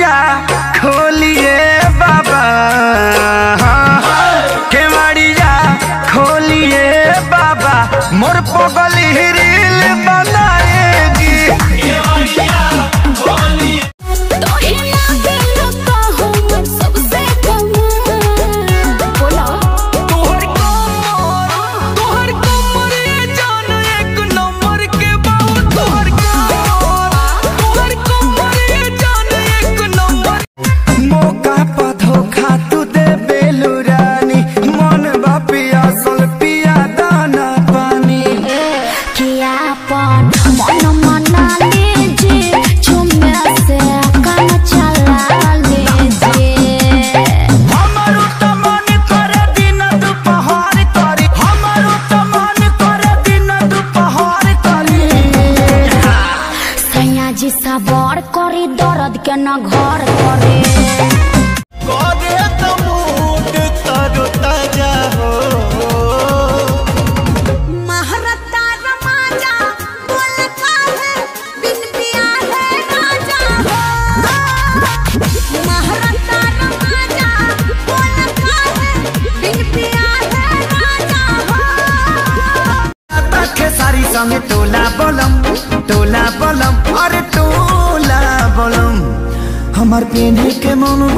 जा खोली ঘর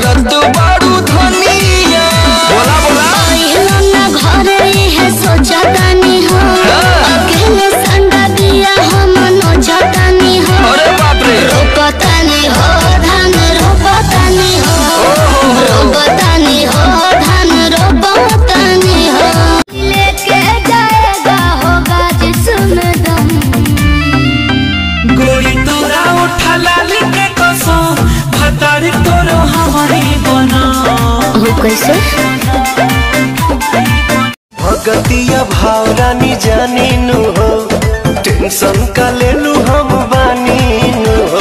got to buy. कैसे भगतिया भाव रानी जानी हो। टेंशन का ले लू हम बानी हो।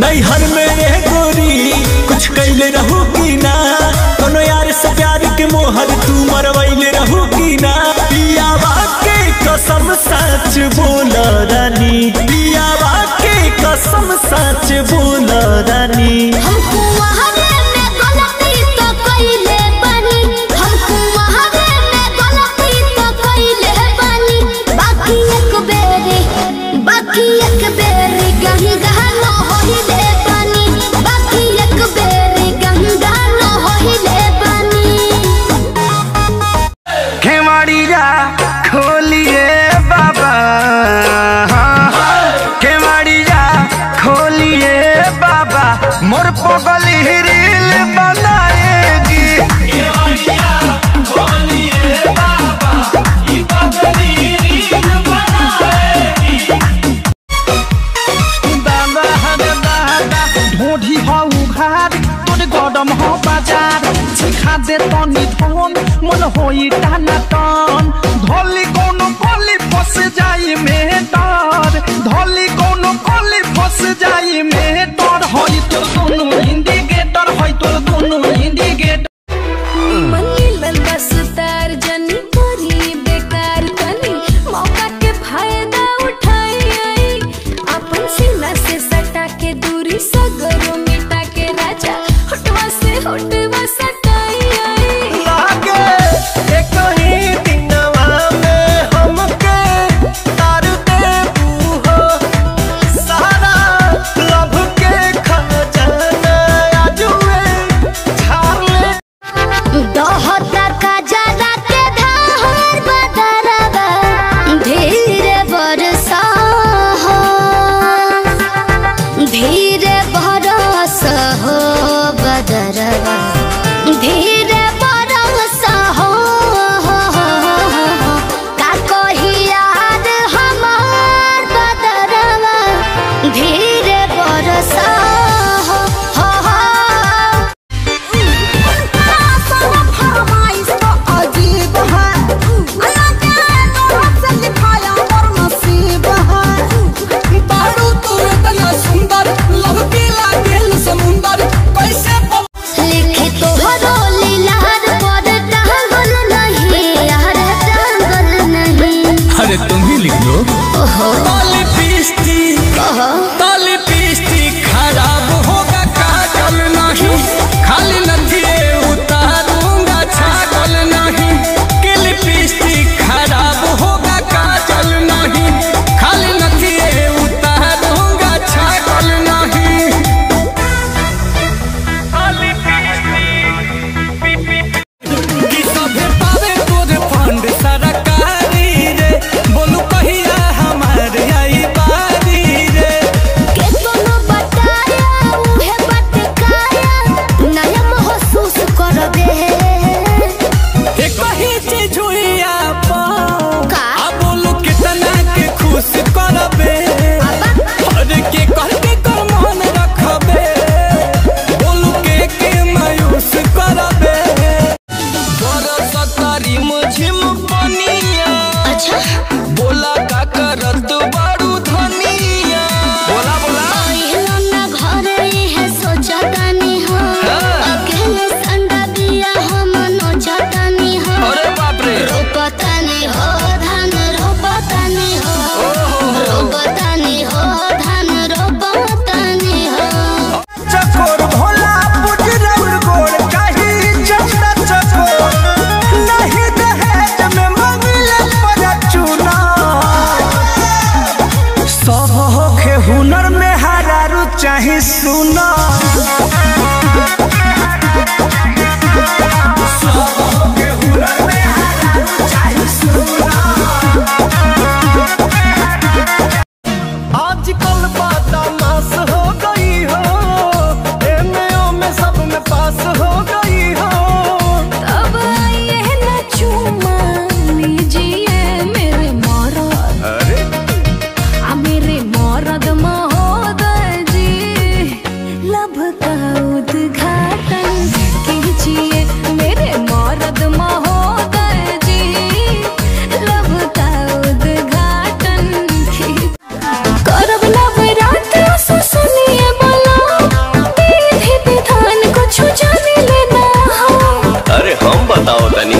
नहीं हर मेरे गोरी। कुछ कैले रहू की ना? कोनो यार से प्यार के मोहर तू मरवाइले रहू की ना? पिया के तो कसम सच बोला रानी।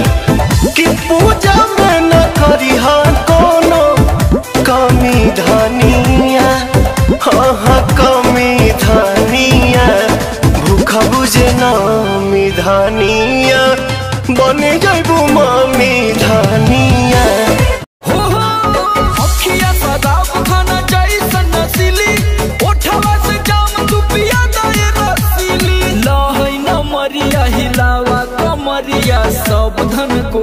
Yeah.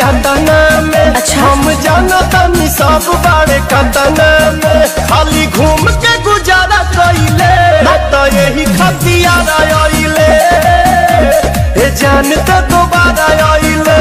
अच्छा। हम जाना तनी सब खाली घूम के गुजारा कैले यही खतियारा जान तो दोबारा आइले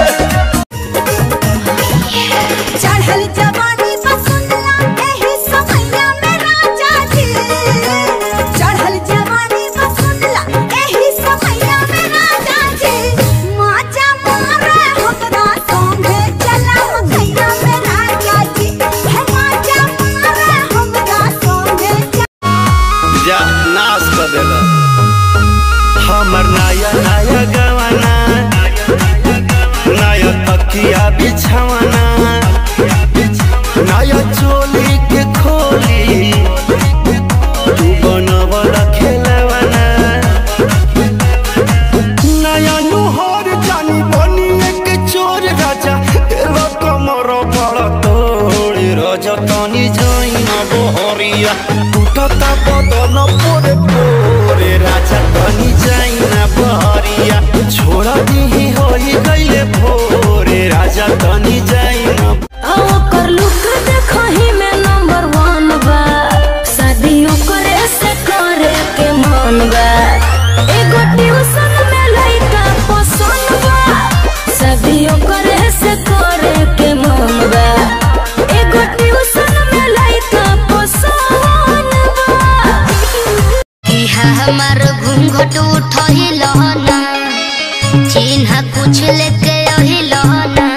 कुछ लेके अहिल ना।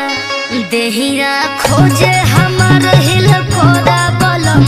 देहिया खोजे हमर हिल खोदा बलम।